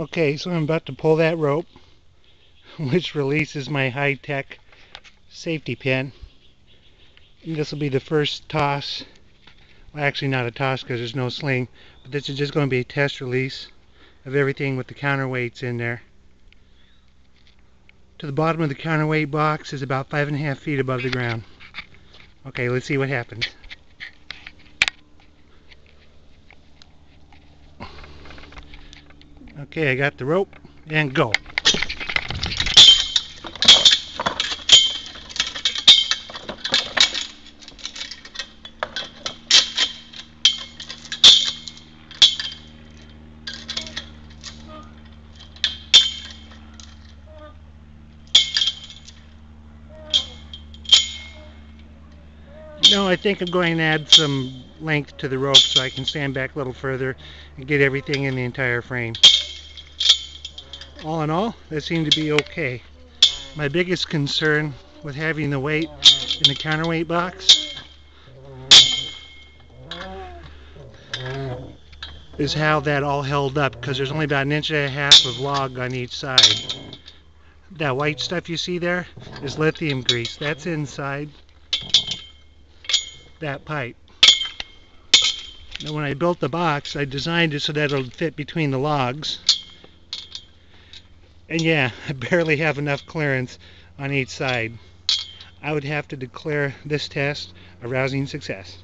Okay, so I'm about to pull that rope, which releases my high-tech safety pin. And this will be the first toss. Well, actually not a toss because there's no sling, but this is just going to be a test release of everything with the counterweights in there. To the bottom of the counterweight box is about five and a half feet above the ground. Okay, let's see what happens. Okay, I got the rope and go. No, I think I'm going to add some length to the rope so I can stand back a little further and get everything in the entire frame all in all, that seemed to be okay. My biggest concern with having the weight in the counterweight box is how that all held up because there's only about an inch and a half of log on each side. That white stuff you see there is lithium grease. That's inside that pipe. Now when I built the box, I designed it so that it'll fit between the logs. And yeah, I barely have enough clearance on each side. I would have to declare this test a rousing success.